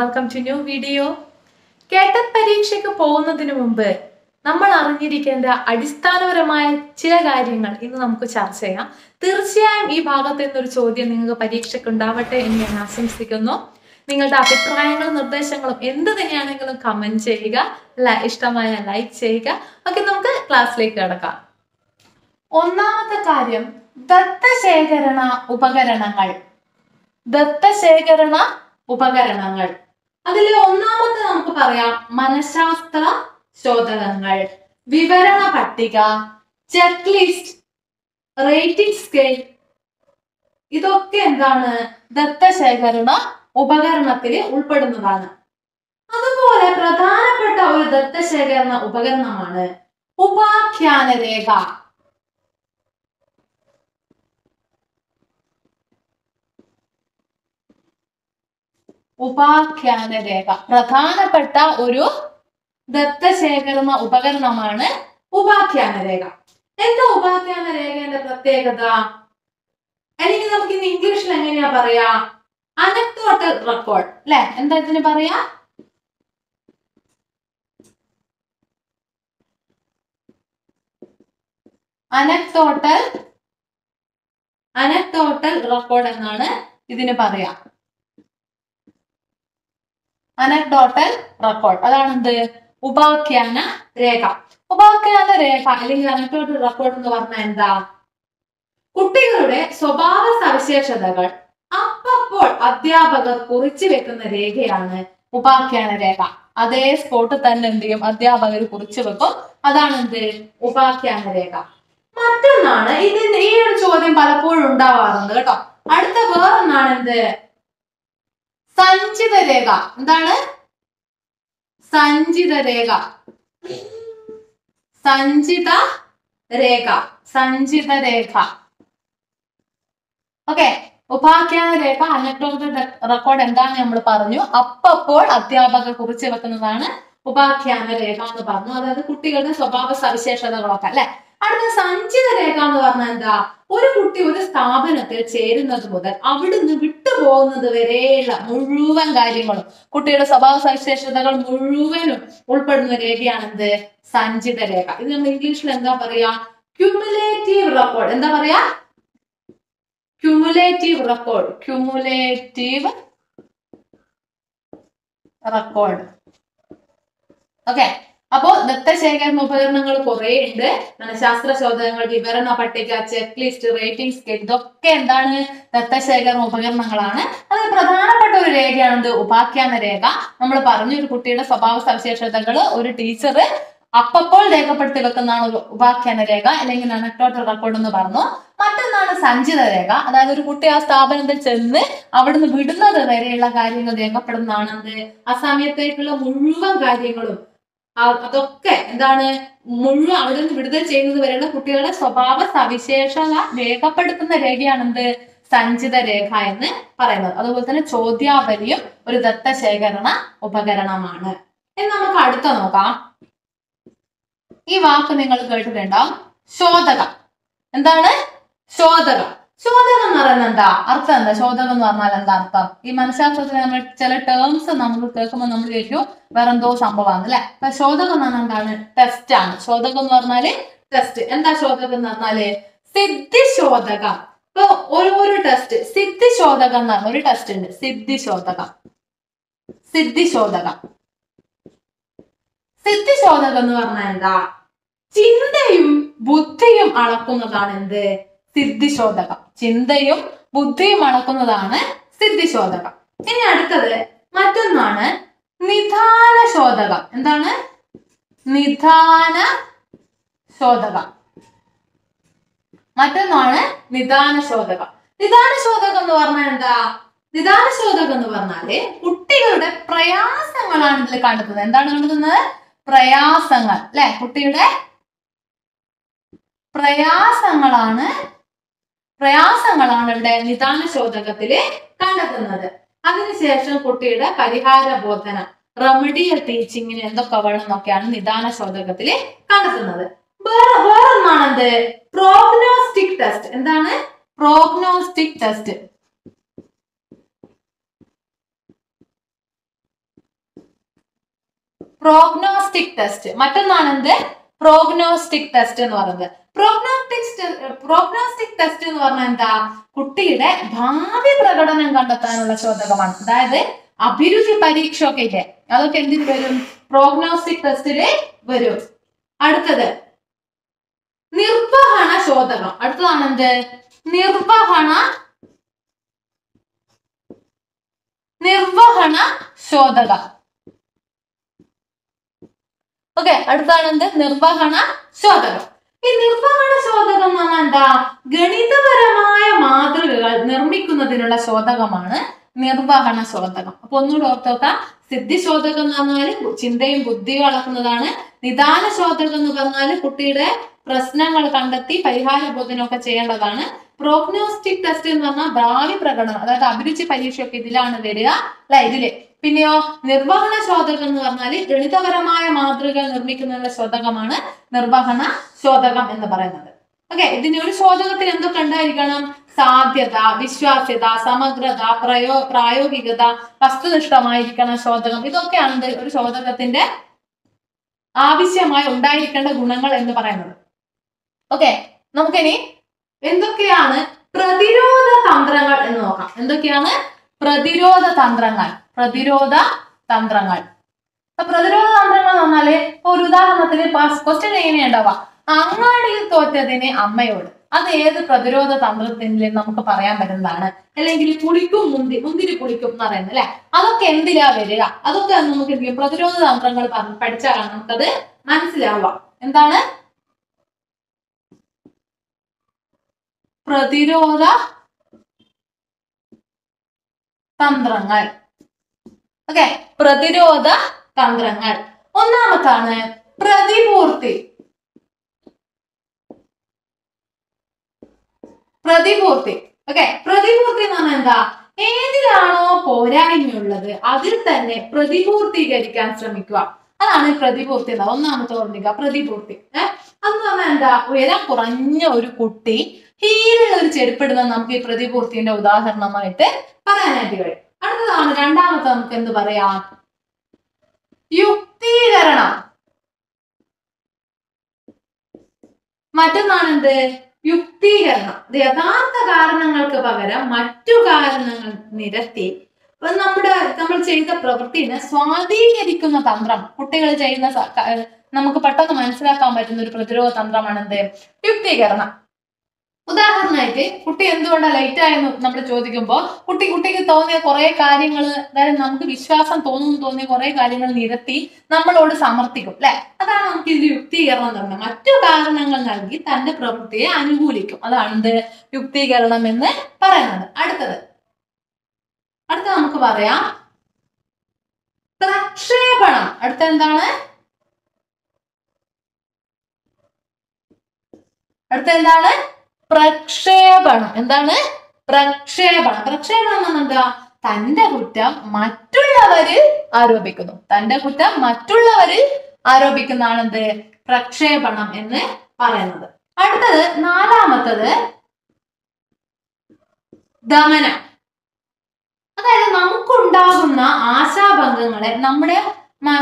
Welcome to new video കേട്ട പരീക്ഷയ്ക്ക് പോകുന്നതിന് മുമ്പ് നമ്മൾ അറിഞ്ഞിരിക്കേണ്ട അടിസ്ഥാനപരമായ ചില കാര്യങ്ങൾ ഇന്ന് നമുക്ക് ചർച്ച ചെയ്യാം. തീർച്ചയായും ഈ ഭാഗത്ത് നിന്നൊരു ചോദ്യം നിങ്ങൾക്ക് പരീക്ഷയ്ക്ക് ഉണ്ടാവട്ടെ എന്ന് ഞാൻ ആശംസിക്കുന്നു. നിങ്ങളുടെ അഭിപ്രായങ്ങളും നിർദ്ദേശങ്ങളും എന്ത് തന്നെയാണെങ്കിലും കമന്റ് ചെയ്യുക. ഇഷ്ടമായ ലൈക്ക് ചെയ്യുക. ഓക്കെ നമുക്ക് ക്ലാസ്സിലേക്ക് കിടക്കാം. ഒന്നാമത്തെ കാര്യം ദത്തശേഖരണ ഉപകരണങ്ങൾ. ദത്തശേഖരണ ഉപകരണങ്ങൾ. അതിൽ ഒന്നാമത്തെ നമുക്ക് പറയാം മനഃശാസ്ത്ര ചോദകങ്ങൾ. വിവരണ പട്ടിക ചെക്ക് ലിസ്റ്റ് റേറ്റിംഗ് സ്കെയിൽ ഇതൊക്കെ എന്താണ്? ദത്തശേഖരണ ഉപകരണത്തിൽ ഉൾപ്പെടുന്നതാണ്. അതുപോലെ പ്രധാനപ്പെട്ട ഒരു ദത്തശേഖരണ ഉപകരണമാണ് ഉപാഖ്യാന രേഖ ഉപാഖ്യാന രേഖ പ്രധാനപ്പെട്ട ഒരു ദത്തശേഖരണ ഉപകരണമാണ് ഉപാഖ്യാന രേഖ എന്താ ഉപാഖ്യാന രേഖയുടെ പ്രത്യേകത? അല്ലെങ്കിൽ നമുക്ക് ഇന്ന് ഇംഗ്ലീഷിൽ എങ്ങനെയാ പറയാ? അനക്ടോട്ടൽ റെക്കോർഡ് അല്ലെ? എന്താ ഇതിന് പറയാ? അനക്ടോട്ടൽ അനക്ടോട്ടൽ റെക്കോർഡ് എന്നാണ് ഇതിന് പറയാ. അനക്ഡോട്ടൽ റെക്കോർഡ് അതാണ് എന്ത് ഉപാഖ്യാന രേഖ. ഉപാഖ്യാന രേഖ അല്ലെങ്കിൽ അനക്ഡോട്ടൽ റെക്കോർഡ് എന്ന് പറഞ്ഞാൽ എന്താ? കുട്ടികളുടെ സ്വഭാവ സവിശേഷതകൾ. അപ്പപ്പോൾ അധ്യാപകർ കുറിച്ചു വെക്കുന്ന രേഖയാണ് ഉപാഖ്യാന രേഖ. അതേ സ്പോട്ടിൽ തന്നെ എന്ത് ചെയ്യും? അധ്യാപകർ കുറിച്ചു വെക്കും. അതാണ് എന്ത് ഉപാഖ്യാന രേഖ. മറ്റൊന്നാണ് ഇതിന്റെ ഈ ഒരു ചോദ്യം പലപ്പോഴും ഉണ്ടാവാറുണ്ട് കേട്ടോ. അടുത്ത വേറൊന്നാണ് എന്ത്? സഞ്ചിത രേഖ എന്താണ്? സഞ്ചിത രേഖ സഞ്ചിത രേഖ സഞ്ചിത രേഖ ഓക്കെ. ഉപാഖ്യാന രേഖ അനക്ടോട്ടൽ റെക്കോർഡ് എന്താണ് നമ്മൾ പറഞ്ഞു. അപ്പപ്പോൾ അധ്യാപകർ കുറിച്ച് വെക്കുന്നതാണ് ഉപാഖ്യാന രേഖ എന്ന് പറഞ്ഞു. അതായത് കുട്ടികളുടെ സ്വഭാവ സവിശേഷതകളൊക്കെ അല്ലെ? അടുത്ത സഞ്ചിത രേഖ എന്ന് പറഞ്ഞാൽ എന്താ? ഒരു കുട്ടി ഒരു സ്ഥാപനത്തിൽ ചേരുന്നത് മുതൽ അവിടുന്ന് വിട്ടുപോകുന്നത് വരെയുള്ള മുഴുവൻ കാര്യങ്ങളും കുട്ടിയുടെ സ്വഭാവ സവിശേഷതകൾ മുഴുവനും ഉൾപ്പെടുന്ന രേഖയാണ് എന്ത്? സഞ്ചിത രേഖ. ഇത് നമ്മൾ ഇംഗ്ലീഷിൽ എന്താ പറയാ? ക്യുമുലേറ്റീവ് റെക്കോർഡ് എന്താ പറയാ? Cumulative record cumulative record okay അപ്പോ ദത്തശേഖരണ ഉപകരണങ്ങൾ കുറെ ഉണ്ട്. മനഃശാസ്ത്ര ചോദ്യങ്ങൾ വിവരണ പട്ടിക ചെക്ക് ലിസ്റ്റ് റേറ്റിംഗ് സ്കെയിൽ ഇതൊക്കെ എന്താണ്? ദത്തശേഖരണ ഉപകരണങ്ങളാണ്. അതിൽ പ്രധാനപ്പെട്ട ഒരു രേഖയാണിത് ഉപാഖ്യാന രേഖ. നമ്മൾ പറഞ്ഞു ഒരു കുട്ടിയുടെ സ്വഭാവ സവിശേഷതകൾ ഒരു ടീച്ചർ അപ്പപ്പോൾ രേഖപ്പെടുത്തി വെക്കുന്നതാണ് ഉപാഖ്യാന രേഖ അല്ലെങ്കിൽ അനക്ടോട്ടൽ റെക്കോർഡ് എന്ന് പറഞ്ഞു. മറ്റൊന്നാണ് സഞ്ചിത രേഖ. അതായത് ഒരു കുട്ടി ആ സ്ഥാപനത്തിൽ ചെന്ന് അവിടുന്ന് വിടുന്നത് വരെയുള്ള കാര്യങ്ങൾ രേഖപ്പെടുന്നതാണ് എന്ത്? ആ സമയത്തേക്കുള്ള മുഴുവൻ കാര്യങ്ങളും. അതൊക്കെ എന്താണ് മുഴുവൻ അവിടെ നിന്ന് വിടുതൽ ചെയ്യുന്നത് വരെയുള്ള കുട്ടികളുടെ സ്വഭാവ സവിശേഷത രേഖപ്പെടുത്തുന്ന രേഖയാണെന്ത്? സഞ്ചിത രേഖ എന്ന് പറയുന്നത്. അതുപോലെ തന്നെ ചോദ്യാവലിയും ഒരു ദത്തശേഖരണ ഉപകരണമാണ്. ഇനി നമുക്ക് അടുത്ത നോക്കാം. ഈ വാക്ക് നിങ്ങൾ കേട്ടിട്ടുണ്ടാവും ശോധക. എന്താണ്? ശോധക. ശോധകം എന്ന് പറയുന്നത് എന്താ അർത്ഥം എന്താ? ചോദകം എന്ന് പറഞ്ഞാൽ എന്താ അർത്ഥം? ഈ മനഃശാസ്ത്രത്തിൽ നമ്മൾ ചില ടേംസ് നമ്മൾ കേൾക്കുമ്പോൾ നമ്മൾ ചോദിക്കും വേറെന്തോ സംഭവമാണ് അല്ലെ? അപ്പൊ ശോധകം എന്ന് പറഞ്ഞാൽ എന്താണ്? ടെസ്റ്റ് ആണ്. ശോധകം എന്ന് പറഞ്ഞാൽ ടെസ്റ്റ് എന്താ ശോധകം എന്ന് പറഞ്ഞാൽ സിദ്ധി ശോധകം ഇപ്പൊ ഓരോരോ ടെസ്റ്റ് സിദ്ധി ശോധകം എന്ന് പറഞ്ഞ ഒരു ടെസ്റ്റ് ഉണ്ട്. സിദ്ധി സിദ്ധിശോധകം. സിദ്ധി ശോധകം സിദ്ധി ശോധകം എന്ന് പറഞ്ഞാൽ എന്താ? ചിന്തയും ബുദ്ധിയും അളക്കുന്നതാണ് എന്ത്? സിദ്ധിശോധകം. ചിന്തയും ബുദ്ധിയും അളക്കുന്നതാണ് സിദ്ധിശോധകം. ഇനി അടുത്തത് മറ്റൊന്നാണ് നിധാന ശോധകം എന്താണ്? നിധാന ശോധകം മറ്റൊന്നാണ് നിദാന ശോധകം നിദാന ശോധകം എന്ന് പറഞ്ഞാൽ എന്താ? നിദാന ശോധകം എന്ന് പറഞ്ഞാൽ കുട്ടികളുടെ പ്രയാസങ്ങളാണ് ഇതിൽ കണ്ടെത്തുന്നത്. എന്താണ് കണ്ടെത്തുന്നത്? പ്രയാസങ്ങൾ. അല്ലെ? കുട്ടിയുടെ പ്രയാസങ്ങളാണ് പ്രയാസങ്ങളാണ് ഇവിടെ നിദാന ശോധകത്തിൽ കണ്ടെത്തുന്നത്. അതിനുശേഷം കുട്ടിയുടെ പരിഹാര ബോധനം റെമഡിയൽ ടീച്ചിങ്ങിന് എന്തൊക്കെ വേണം എന്നൊക്കെയാണ് നിദാന ശോധകത്തിൽ കണ്ടെത്തുന്നത്. വേറെ വേറെ ഒന്നാണെന്ത് പ്രോഗ്നോസ്റ്റിക് ടെസ്റ്റ് എന്താണ്? പ്രോഗ്നോസ്റ്റിക് ടെസ്റ്റ് പ്രോഗ്നോസ്റ്റിക് ടെസ്റ്റ് മറ്റൊന്നാണ് എന്ത് പ്രോഗ്നോസ്റ്റിക് ടെസ്റ്റ് എന്ന് പറയുന്നത്. പ്രോഗ്നോസ്റ്റിക് പ്രോഗ്നോസ്റ്റിക് ടെസ്റ്റ് എന്ന് പറഞ്ഞാൽ എന്താ? കുട്ടിയുടെ ഭാവി പ്രകടനം കണ്ടെത്താനുള്ള ചോദകമാണ് അതായത് അഭിരുചി പരീക്ഷ ഒക്കെ ഇല്ലേ? അതൊക്കെ എന്തിന് വരും? പ്രോഗ്നോസ്റ്റിക് ടെസ്റ്റിൽ വരും. അടുത്തത് നിർവഹണ ചോദകം അടുത്തതാണ് എന്ത്? നിർവഹണ നിർവഹണ ശോധകം ഓക്കെ അടുത്താണ് എന്ത്? നിർവഹണ ശോധകം. ഈ നിർവഹണ ശോധകം എന്ന് പറഞ്ഞാൽ എന്താ? ഗണിതപരമായ മാതൃകകൾ നിർമ്മിക്കുന്നതിനുള്ള ശോധകമാണ് നിർവഹണ ശോധകം. അപ്പൊ ഒന്നുകൂടെ ഓർത്തോക്കാം സിദ്ധി ചോദകം എന്ന് പറഞ്ഞാൽ ചിന്തയും ബുദ്ധിയും അളക്കുന്നതാണ്. നിദാന ശോധകം എന്ന് പറഞ്ഞാൽ കുട്ടിയുടെ പ്രശ്നങ്ങൾ കണ്ടെത്തി പരിഹാര ബോധനമൊക്കെ ചെയ്യേണ്ടതാണ്. പ്രോഗ്നോസ്റ്റിക് ടെസ്റ്റ് എന്ന് പറഞ്ഞാൽ ഭാവി പ്രകടനം അതായത് അഭിരുചി പരീക്ഷയൊക്കെ ഇതിലാണ് വരിക അല്ല? ഇതിൽ പിന്നെയോ നിർവഹണ ശോധകം എന്ന് പറഞ്ഞാൽ ഗണിതപരമായ മാതൃക നിർമ്മിക്കുന്നതിനുള്ള ശോധകമാണ് നിർവഹണ ശോധകം എന്ന് പറയുന്നത്. ഓക്കെ ഇതിന് ഒരു ശോധകത്തിൽ എന്തൊക്കെ ഉണ്ടായിരിക്കണം? സാധ്യത വിശ്വാസ്യത സമഗ്രത പ്രയോ പ്രായോഗികത വസ്തുനിഷ്ഠമായിരിക്കണം ശോധകം ഇതൊക്കെയാണ് ഇത് ഒരു ശോധകത്തിന്റെ ആവശ്യമായി ഉണ്ടായിരിക്കേണ്ട ഗുണങ്ങൾ എന്ന് പറയുന്നത്. ഓക്കെ നമുക്കിനി എന്തൊക്കെയാണ് പ്രതിരോധ തന്ത്രങ്ങൾ എന്ന് നോക്കാം. എന്തൊക്കെയാണ്? പ്രതിരോധ തന്ത്രങ്ങൾ. പ്രതിരോധ തന്ത്രങ്ങൾ. പ്രതിരോധ തന്ത്രങ്ങൾ പറഞ്ഞാൽ ഒരു ഉദാഹരണത്തിന് ക്വസ്റ്റ്യൻ എങ്ങനെയുണ്ടാവുക അങ്ങാടിയിൽ തോറ്റതിന് അമ്മയോട്. അത് ഏത് പ്രതിരോധ തന്ത്രത്തിൽ നമുക്ക് പറയാൻ പറ്റുന്നതാണ്? അല്ലെങ്കിൽ കുളിക്കും മുന്തി മുന്തിരി കുളിക്കും എന്ന് പറയുന്നത് അല്ലെ? അതൊക്കെ എന്തിനാ വരിക? അതൊക്കെ നമുക്ക് എന്ത്? പ്രതിരോധ തന്ത്രങ്ങൾ പഠിച്ചാലാണ് നമുക്കത് മനസ്സിലാവുക. എന്താണ്? പ്രതിരോധ തന്ത്രങ്ങൾ. ഓക്കെ പ്രതിരോധ തന്ത്രങ്ങൾ. ഒന്നാമത്താണ് പ്രതിപൂർത്തി. പ്രതിപൂർത്തി. ഓക്കെ പ്രതിപൂർത്തി എന്ന് പറഞ്ഞാൽ എന്താ? ഏതിലാണോ പോരായ്മയുള്ളത് അതിൽ തന്നെ പ്രതിപൂർത്തീകരിക്കാൻ ശ്രമിക്കുക. അതാണ് പ്രതിപൂർത്തി എന്താ ഒന്നാമത്തെ ഓർമ്മിക്കുക പ്രതിപൂർത്തി. ഏഹ് അതെന്ന് പറഞ്ഞാൽ എന്താ? ഉയരം കുറഞ്ഞ ഒരു കുട്ടി ഹീലുള്ള ഒരു ചെരുപ്പിടുന്ന നമുക്ക് ഈ പ്രതിപൂർത്തിന്റെ ഉദാഹരണമായിട്ട് പറയാനായിട്ട് കഴിയും. അടുത്തതാണ് രണ്ടാമത്തെ നമുക്ക് എന്ത് പറയാം? യുക്തീകരണം. മറ്റൊന്നാണ് എന്ത് യുക്തീകരണം യഥാർത്ഥ കാരണങ്ങൾക്ക് പകരം മറ്റു കാരണങ്ങൾ നിരത്തി. നമ്മുടെ നമ്മൾ ചെയ്ത പ്രവൃത്തിനെ സ്വാധീകരിക്കുന്ന തന്ത്രം കുട്ടികൾ ചെയ്യുന്ന നമുക്ക് പെട്ടെന്ന് മനസ്സിലാക്കാൻ പറ്റുന്ന ഒരു പ്രതിരോധ തന്ത്രമാണ് എന്ത് യുക്തീകരണം. ഉദാഹരണമായിട്ട് കുട്ടി എന്തുകൊണ്ടാണ് ലൈറ്റ് ആയെന്ന് നമ്മൾ ചോദിക്കുമ്പോൾ കുട്ടി കുട്ടിക്ക് തോന്നിയ കുറെ കാര്യങ്ങൾ അതായത് നമുക്ക് വിശ്വാസം തോന്നുന്നു തോന്നിയ കുറെ കാര്യങ്ങൾ നിരത്തി നമ്മളോട് സമർത്ഥിക്കും അല്ലെ അതാണ് നമുക്ക് ഇതിൽ യുക്തീകരണം എന്ന് പറയുന്നത് മറ്റു കാരണങ്ങൾ നൽകി തന്റെ പ്രവൃത്തിയെ അനുകൂലിക്കും. അതാണ് എന്ത് യുക്തീകരണം എന്ന് പറയുന്നത്. അടുത്തത്. അടുത്ത നമുക്ക് പറയാം. പ്രക്ഷേപണം. അടുത്ത എന്താണ്? അടുത്ത എന്താണ്? പ്രക്ഷേപണം. എന്താണ്? പ്രക്ഷേപണം. പ്രക്ഷേപണം എന്താ തന്റെ കുറ്റം മറ്റുള്ളവരിൽ ആരോപിക്കുന്നു. തന്റെ കുറ്റം മറ്റുള്ളവരിൽ ആരോപിക്കുന്നതാണ് എന്ത് പ്രക്ഷേപണം എന്ന് പറയുന്നത്. അടുത്തത് നാലാമത്തത് ദമനം. അതായത് നമുക്കുണ്ടാകുന്ന ആശാഭംഗങ്ങളെ നമ്മുടെ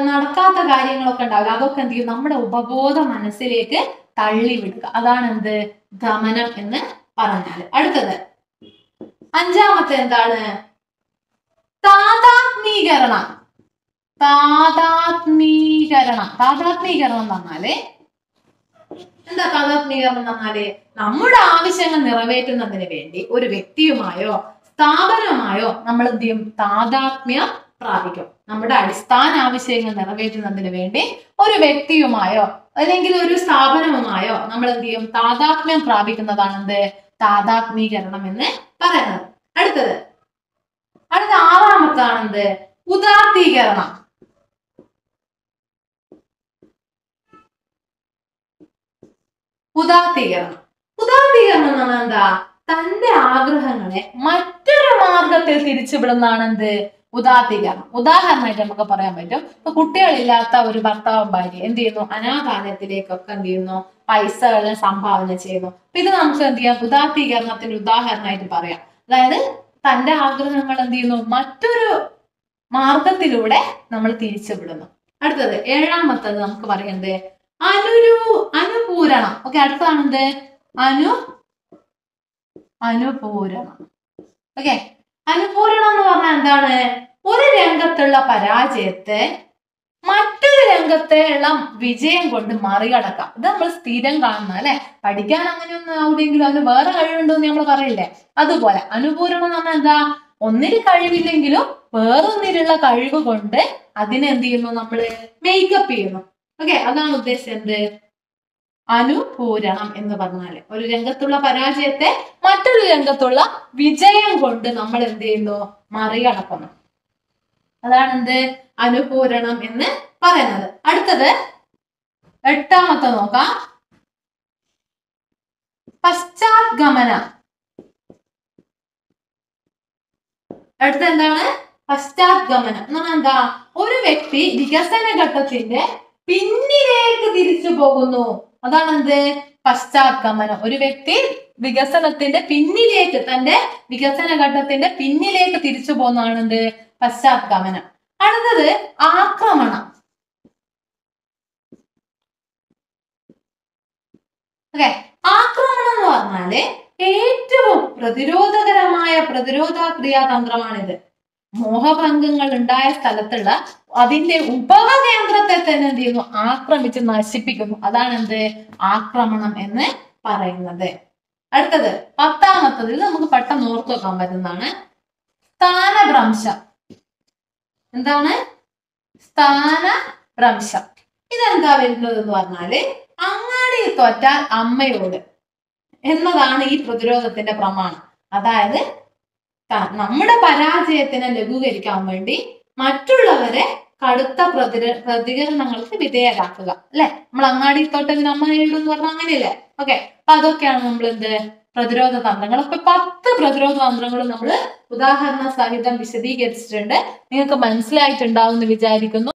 നടക്കാത്ത കാര്യങ്ങളൊക്കെ ഉണ്ടാവില്ല. അതൊക്കെ എന്ത് ചെയ്യും? നമ്മുടെ ഉപബോധ മനസ്സിലേക്ക് തള്ളിവിടുക. അതാണ് എന്ത് ദമനം എന്ന് പറഞ്ഞാൽ അടുത്തത്. അഞ്ചാമത്തെ എന്താണ്? താതാത്മീകരണം. താതാത്മീകരണം. താതാത്മീകരണം എന്ന് പറഞ്ഞാൽ എന്താ താതാത്മീകരണം എന്ന് പറഞ്ഞാൽ? നമ്മുടെ ആവശ്യങ്ങൾ നിറവേറ്റുന്നതിന് വേണ്ടി ഒരു വ്യക്തിയുമായോ സ്ഥാപനവുമായോ നമ്മൾ എന്ത് ചെയ്യും? താതാത്മ്യം പ്രാപിക്കും. നമ്മുടെ അടിസ്ഥാന ആവശ്യങ്ങൾ നിറവേറ്റുന്നതിന് വേണ്ടി ഒരു വ്യക്തിയുമായോ അല്ലെങ്കിൽ ഒരു സ്ഥാപനവുമായോ നമ്മൾ എന്ത് ചെയ്യും? താതാത്മ്യം പ്രാപിക്കുന്നതാണ് എന്ത്? താതാത്മീകരണം എന്ന് പറയുന്നത്. അടുത്തത്. അടുത്ത ആറാമത്താണ് എന്ത്? ഉദാത്തീകരണം. ഉദാത്തീകരണം. ഉദാത്തീകരണം പറഞ്ഞാൽ എന്താ? തന്റെ ആഗ്രഹങ്ങളെ മറ്റൊരു മാർഗത്തിൽ തിരിച്ചുവിടുന്നതാണ് എന്ത്? ഉദാത്തീകരണം. ഉദാഹരണമായിട്ട് നമുക്ക് പറയാൻ പറ്റും. ഇപ്പൊ കുട്ടികളില്ലാത്ത ഒരു ഭർത്താവും ഭാര്യ എന്ത് ചെയ്യുന്നു? അനാഥാലയത്തിലേക്കൊക്കെ എന്ത് ചെയ്യുന്നു? പൈസകളിൽ സംഭാവന ചെയ്യുന്നു. അപ്പൊ ഇത് നമുക്ക് എന്ത് ചെയ്യാം? ഉദാത്തീകരണത്തിന്റെ ഉദാഹരണമായിട്ട് പറയാം. അതായത് തന്റെ ആഗ്രഹങ്ങൾ എന്ത് ചെയ്യുന്നു? മറ്റൊരു മാർഗത്തിലൂടെ നമ്മൾ തിരിച്ചുവിടുന്നു. അടുത്തത് ഏഴാമത്തത് നമുക്ക് പറയുന്നത് അനുരു അനുപൂരണം. ഓക്കെ അടുത്തതാണെന്ത്? അനു അനുപൂരണം. ഓക്കെ അനുപൂരണം എന്ന് പറഞ്ഞാൽ എന്താണ്? ഒരു രംഗത്തുള്ള പരാജയത്തെ മറ്റൊരു രംഗത്തെ ഉള്ള വിജയം കൊണ്ട് മറികടക്കാം. ഇത് നമ്മൾ സ്ഥിരം കാണുന്ന അല്ലെ? പഠിക്കാൻ അങ്ങനെയൊന്നും ആവില്ലെങ്കിലും അതിന് വേറെ കഴിവുണ്ടോ എന്ന് നമ്മൾ പറയില്ലേ? അതുപോലെ അനുപൂരണം എന്ന് പറഞ്ഞാൽ എന്താ? ഒന്നിന് കഴിവില്ലെങ്കിലും വേറൊന്നിലുള്ള കഴിവ് കൊണ്ട് അതിനെന്ത് ചെയ്യുന്നു? നമ്മൾ മേക്കപ്പ് ചെയ്യുന്നു. ഓക്കെ അതാണ് ഉദ്ദേശിച്ചത് എന്ത്? അനുപൂരണം എന്ന് പറഞ്ഞാൽ ഒരു രംഗത്തുള്ള പരാജയത്തെ മറ്റൊരു രംഗത്തുള്ള വിജയം കൊണ്ട് നമ്മൾ എന്ത് ചെയ്യുന്നു? മറികടക്കുന്നു. അതാണ് എന്ത് അനുപൂരണം എന്ന് പറയുന്നത്. അടുത്തത് എട്ടാമത്തെ നോക്കാം. പശ്ചാത്ഗമന. അടുത്ത എന്താണ്? പശ്ചാത്ഗമനം. എന്ന് പറഞ്ഞാൽ എന്താ? ഒരു വ്യക്തി വികസന ഘട്ടത്തിന്റെ പിന്നിലേക്ക് തിരിച്ചു പോകുന്നു. അതാണ് എന്ത് പശ്ചാത്ഗമനം ഒരു വ്യക്തി വികസനത്തിന്റെ പിന്നിലേക്ക് തന്റെ വികസന ഘട്ടത്തിന്റെ പിന്നിലേക്ക് തിരിച്ചു പോകുന്നതാണ് എന്ത് പശ്ചാത്ഗമനം അടുത്തത് ആക്രമണം. ഓക്കെ. ആക്രമണം എന്ന് പറഞ്ഞാൽ ഏറ്റവും പ്രതിരോധകരമായ പ്രതിരോധ ക്രിയാതന്ത്രമാണിത്. മോഹഭംഗങ്ങൾ ഉണ്ടായ സ്ഥലത്തുള്ള അതിന്റെ ഉപകേന്ദ്രത്തെ തന്നെ എന്ത് ചെയ്യുന്നു? ആക്രമിച്ച് നശിപ്പിക്കുന്നു. അതാണ് എന്ത്? ആക്രമണം എന്ന് പറയുന്നത്. അടുത്തത് പത്താമത്തതിൽ നമുക്ക് പെട്ടെന്ന് ഓർത്തു വെക്കാൻ പറ്റുന്നതാണ് സ്ഥാനഭ്രംശം. എന്താണ്? സ്ഥാനഭ്രംശം. ഇതെന്താ വരുന്നത് എന്ന് പറഞ്ഞാൽ അങ്ങാടി തോറ്റാൽ അമ്മയോട് എന്നതാണ് ഈ പ്രതിരോധത്തിന്റെ പ്രമാണം. അതായത് നമ്മുടെ പരാജയത്തിനെ ലഘൂകരിക്കാൻ വേണ്ടി മറ്റുള്ളവരെ കടുത്ത പ്രതിര പ്രതികരണങ്ങൾക്ക് വിധേയരാക്കുക അല്ലെ? നമ്മൾ അങ്ങാടി തോട്ടത്തിന് അമ്മ എന്ന് പറഞ്ഞാൽ അങ്ങനെയല്ലേ? ഓക്കെ അപ്പൊ അതൊക്കെയാണ് നമ്മൾ എന്ത്? പ്രതിരോധ തന്ത്രങ്ങൾ. അപ്പൊ പത്ത് പ്രതിരോധ തന്ത്രങ്ങൾ നമ്മൾ ഉദാഹരണ സഹിതം വിശദീകരിച്ചിട്ടുണ്ട്. നിങ്ങൾക്ക് മനസ്സിലായിട്ടുണ്ടാവും എന്ന് വിചാരിക്കുന്നു.